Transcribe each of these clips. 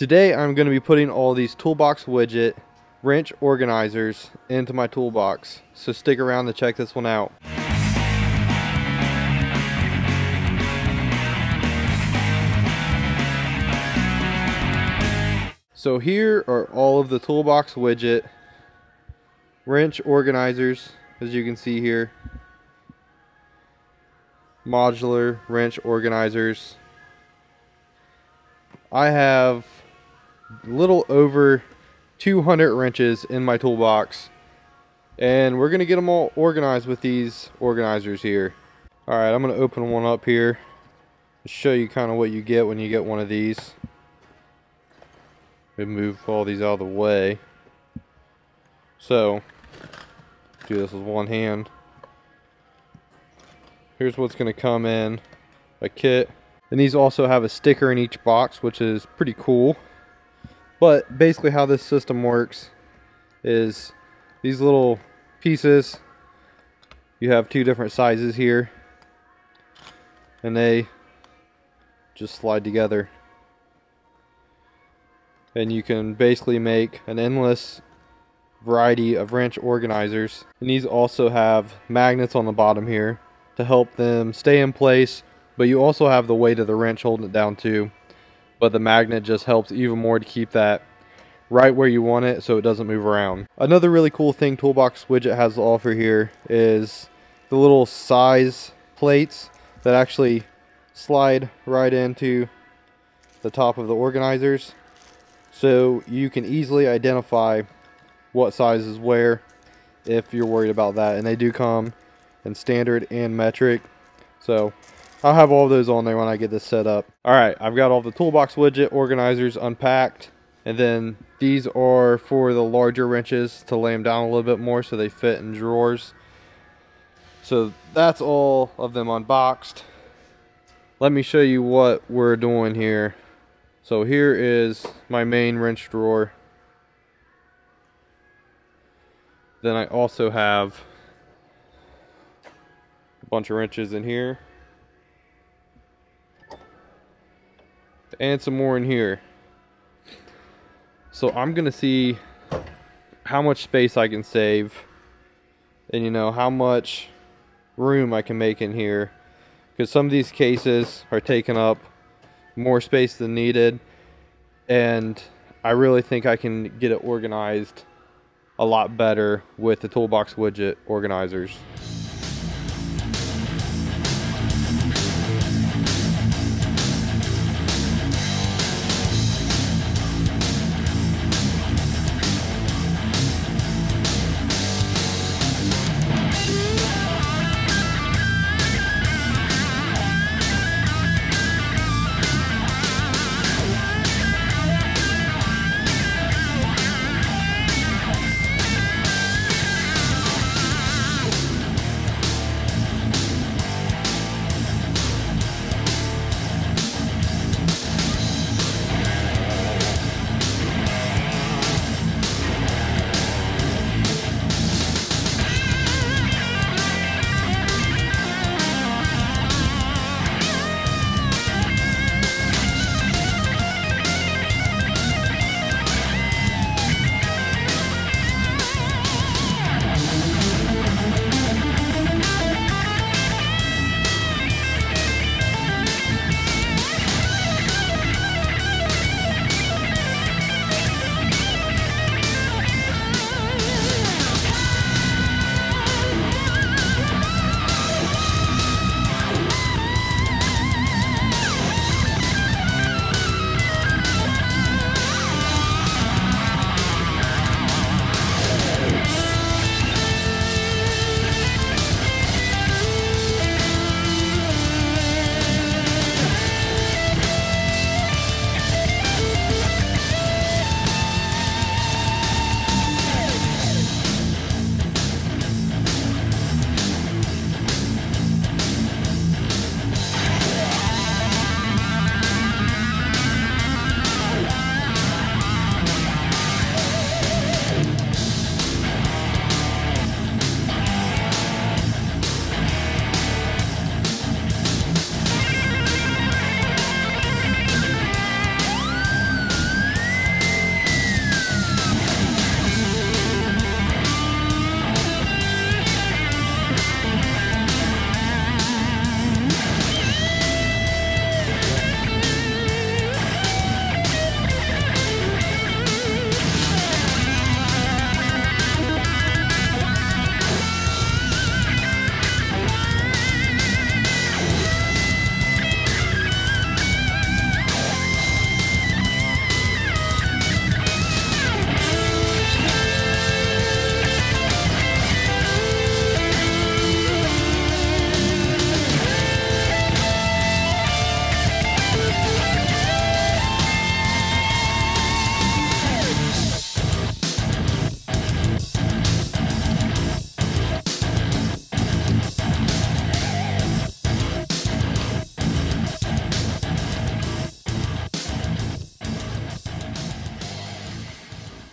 Today I'm going to be putting all these toolbox widget wrench organizers into my toolbox. So stick around to check this one out. So here are all of the toolbox widget wrench organizers as you can see here. Modular wrench organizers. I have little over 200 wrenches in my toolbox. And we're gonna get them all organized with these organizers here. All right i'm gonna open one up here show you kind of what you get when you get one of these. We move all these out of the way. So do this with one hand. Here's what's going to come in a kit. And these also have a sticker in each box which is pretty cool but basically how this system works is these little pieces, you have two different sizes here, and they just slide together. And you can basically make an endless variety of wrench organizers. And these also have magnets on the bottom here to help them stay in place, but you also have the weight of the wrench holding it down too but the magnet just helps even more to keep that right where you want it so it doesn't move around. Another really cool thing Toolbox Widget has to offer here is the little size plates that actually slide right into the top of the organizers. So you can easily identify what size is where if you're worried about that. And they do come in standard and metric. So I'll have all those on there when I get this set up. All right, I've got all the toolbox widget organizers unpacked. And then these are for the larger wrenches to lay them down a little bit more so they fit in drawers. So that's all of them unboxed. Let me show you what we're doing here. So here is my main wrench drawer. Then I also have a bunch of wrenches in here. And some more in here. So I'm gonna see how much space I can save and you know how much room I can make in here because some of these cases are taking up more space than needed and I really think I can get it organized a lot better with the toolbox widget organizers.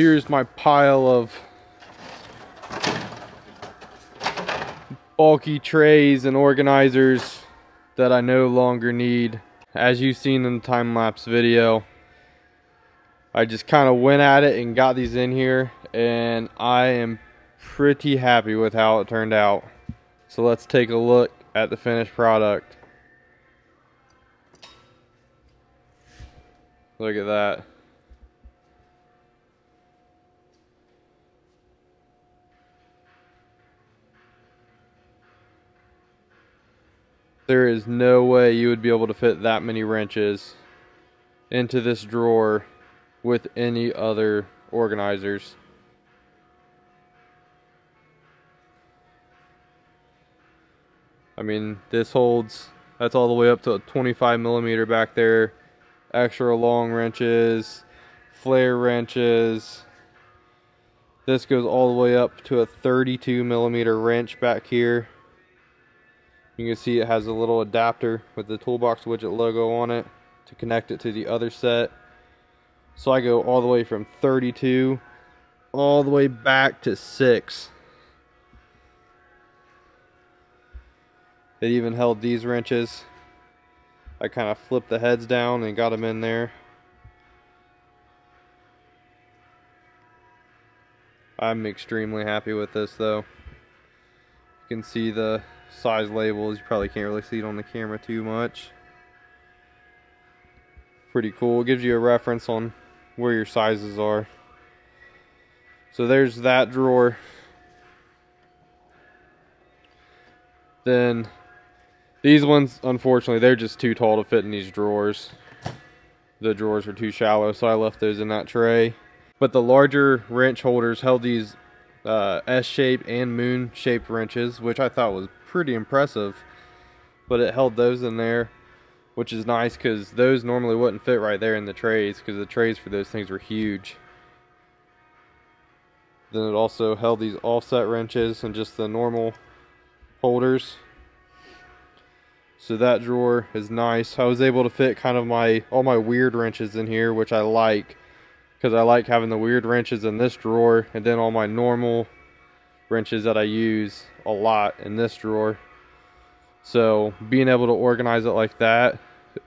Here's my pile of bulky trays and organizers that I no longer need. As you've seen in the time-lapse video, I just kind of went at it and got these in here and I am pretty happy with how it turned out. So let's take a look at the finished product. Look at that. There is no way you would be able to fit that many wrenches into this drawer with any other organizers. I mean, this holds, that's all the way up to a 25 millimeter back there. Extra long wrenches, flare wrenches. This goes all the way up to a 32 millimeter wrench back here. You can see it has a little adapter with the toolbox widget logo on it to connect it to the other set. So I go all the way from 32 all the way back to 6. It even held these wrenches. I kind of flipped the heads down and got them in there. I'm extremely happy with this though. You can see the size labels. You probably can't really see it on the camera too much. Pretty cool. It gives you a reference on where your sizes are. So there's that drawer. Then these ones, unfortunately, they're just too tall to fit in these drawers. The drawers are too shallow, so I left those in that tray. But the larger wrench holders held these uh, S-shaped and moon-shaped wrenches, which I thought was pretty impressive. But it held those in there, which is nice because those normally wouldn't fit right there in the trays because the trays for those things were huge. Then it also held these offset wrenches and just the normal holders so that drawer is nice. I was able to fit kind of my all my weird wrenches in here, which I like. Because I like having the weird wrenches in this drawer. And then all my normal wrenches that I use a lot in this drawer. So being able to organize it like that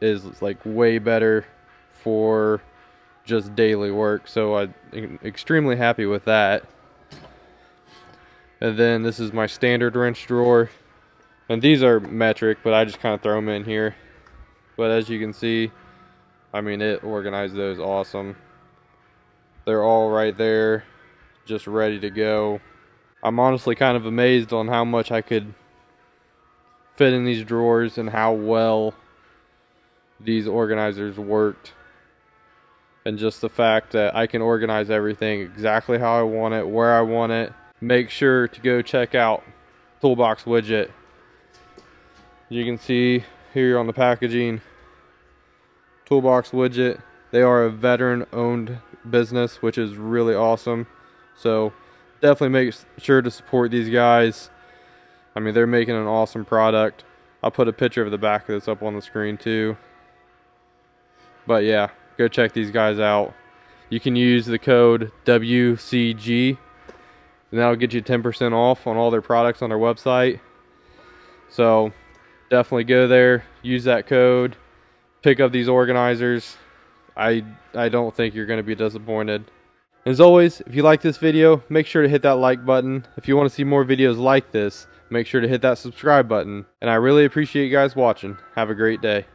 is like way better for just daily work. So I'm extremely happy with that. And then this is my standard wrench drawer. And these are metric, but I just kind of throw them in here. But as you can see, I mean, it organized those awesome. They're all right there, just ready to go. I'm honestly kind of amazed on how much I could fit in these drawers and how well these organizers worked. And just the fact that I can organize everything exactly how I want it, where I want it. Make sure to go check out Toolbox Widget you can see here on the packaging, toolbox widget. They are a veteran owned business, which is really awesome. So definitely make sure to support these guys. I mean, they're making an awesome product. I'll put a picture of the back of this up on the screen too. But yeah, go check these guys out. You can use the code WCG and that'll get you 10% off on all their products on their website. So definitely go there, use that code, pick up these organizers. I, I don't think you're going to be disappointed. As always, if you like this video, make sure to hit that like button. If you want to see more videos like this, make sure to hit that subscribe button. And I really appreciate you guys watching. Have a great day.